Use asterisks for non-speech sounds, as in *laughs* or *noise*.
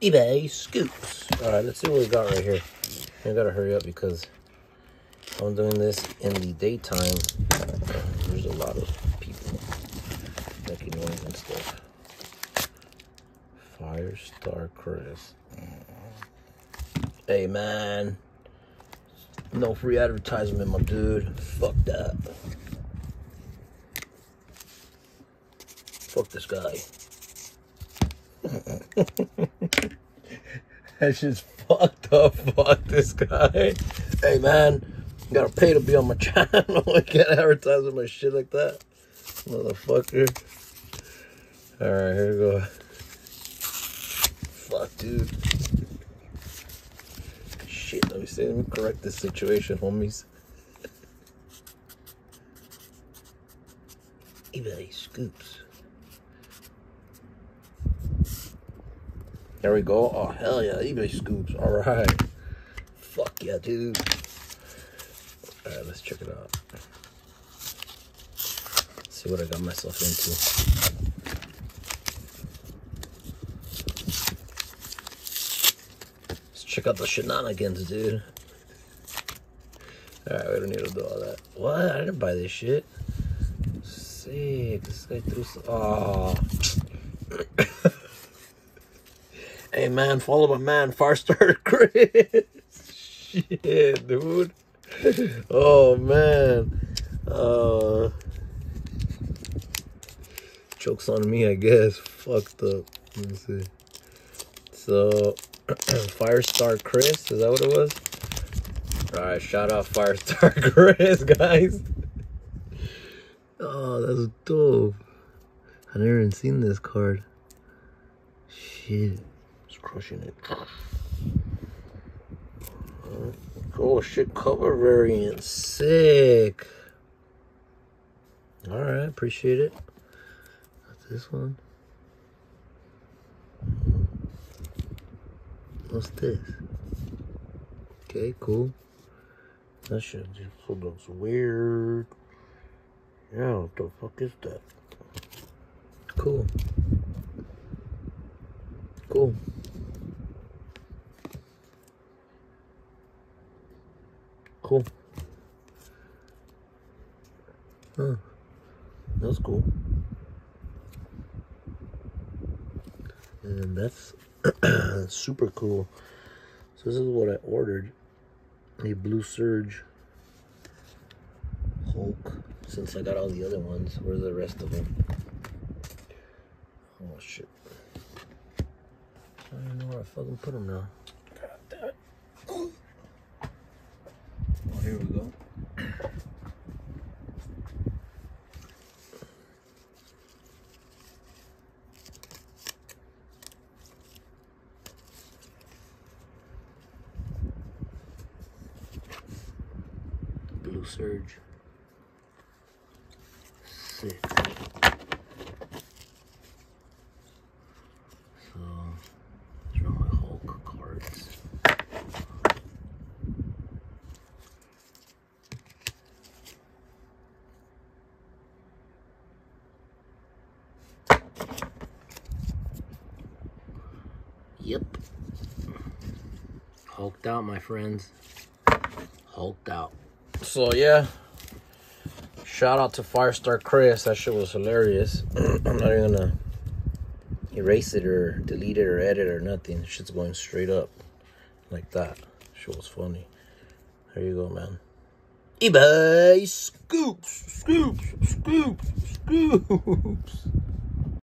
eBay scoops. All right, let's see what we got right here. I gotta hurry up because I'm doing this in the daytime. There's a lot of people making noise and stuff. Firestar Chris. Hey man, no free advertisement, my dude. Fuck that. Fuck this guy. *laughs* That's just fucked up. Fuck this guy. Hey man, gotta pay to be on my *laughs* channel. I can't advertise with my shit like that. Motherfucker. Alright, here we go. Fuck, dude. Shit, let me see. Let me correct this situation, homies. eBay scoops. There we go. Oh, hell yeah. eBay scoops. All right. Fuck yeah, dude. All right, let's check it out. see what I got myself into. Let's check out the shenanigans, dude. All right, we don't need to do all that. What? I didn't buy this shit. Sick. This guy threw some. Oh. Hey man, follow my man, Firestar *laughs* Chris. Shit, dude. Oh man. Uh jokes on me, I guess. Fucked up. Let me see. So *clears throat* Firestar Chris, is that what it was? Alright, shout out Firestar *laughs* Chris, guys. Oh, that's dope. I never even seen this card. Shit crushing it. Oh shit, cover variant. Sick. Alright, appreciate it. This one? What's this? Okay, cool. That shit just looks weird. Yeah, what the fuck is that? Cool. Cool. Cool. Huh. That's cool. And that's *clears throat* super cool. So this is what I ordered. A Blue Surge Hulk. Since I got all the other ones. Where the rest of them? Oh shit. I don't know where I fucking put them now. God damn it. Oh, here we go. Blue Surge. Sick. So, these are my Hulk cards. Yep. Hulked out, my friends. Hulked out. So, yeah. Shout out to Firestar Chris. That shit was hilarious. *clears throat* I'm not even gonna erase it or delete it or edit or nothing. Shit's going straight up like that. Shit was funny. There you go, man. eBay scoops, scoops, scoops, scoops.